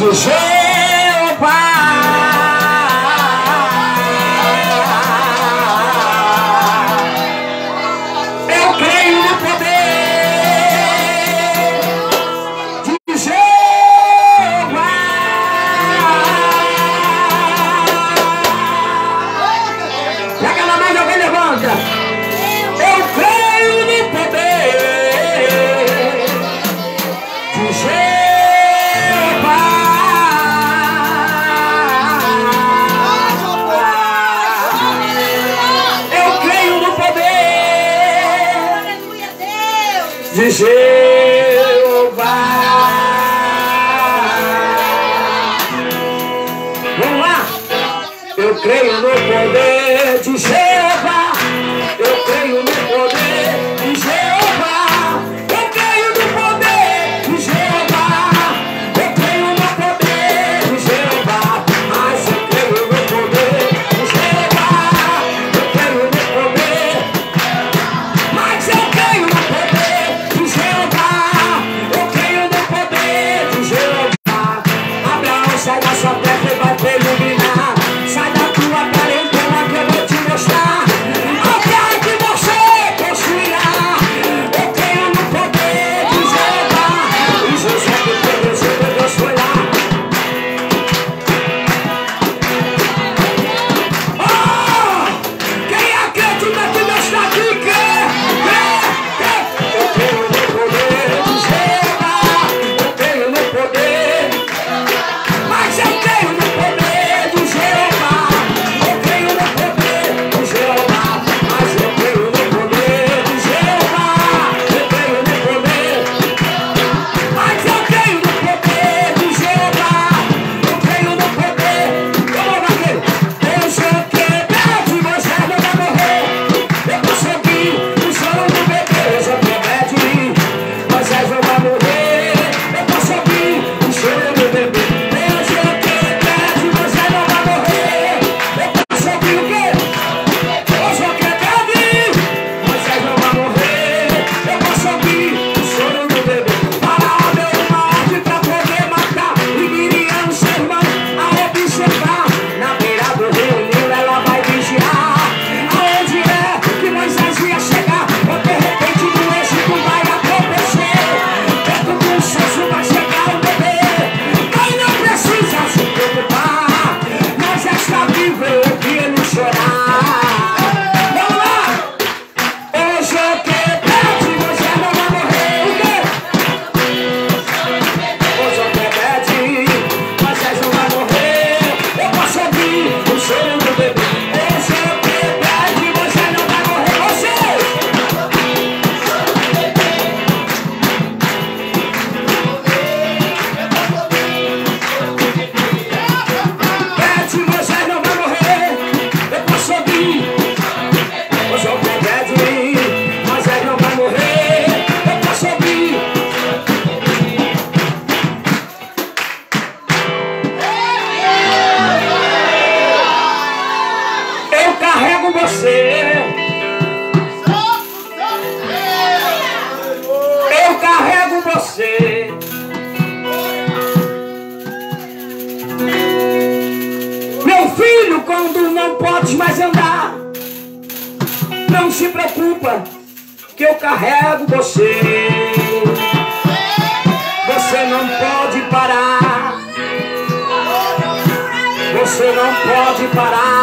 Desejo. de Jeová. Vamos lá! Eu creio no poder de Jeová. você. Eu carrego você. Meu filho, quando não podes mais andar, não se preocupa, que eu carrego você. Você não pode parar. Você não pode parar.